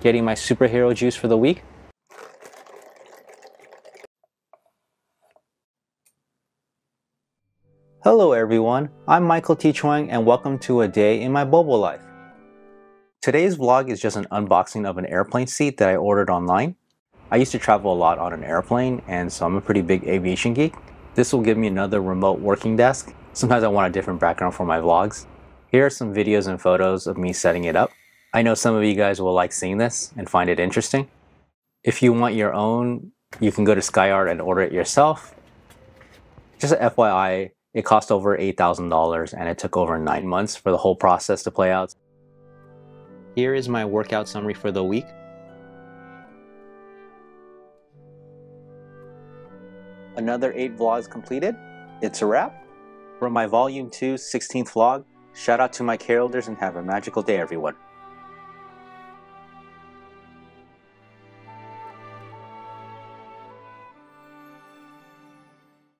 getting my superhero juice for the week. Hello everyone, I'm Michael T. Chuang and welcome to a day in my Bobo life. Today's vlog is just an unboxing of an airplane seat that I ordered online. I used to travel a lot on an airplane and so I'm a pretty big aviation geek. This will give me another remote working desk. Sometimes I want a different background for my vlogs. Here are some videos and photos of me setting it up. I know some of you guys will like seeing this and find it interesting. If you want your own, you can go to SkyArt and order it yourself. Just an FYI, it cost over $8,000 and it took over nine months for the whole process to play out. Here is my workout summary for the week. Another 8 vlogs completed. It's a wrap. From my volume 2 16th vlog, shout out to my carolders and have a magical day everyone.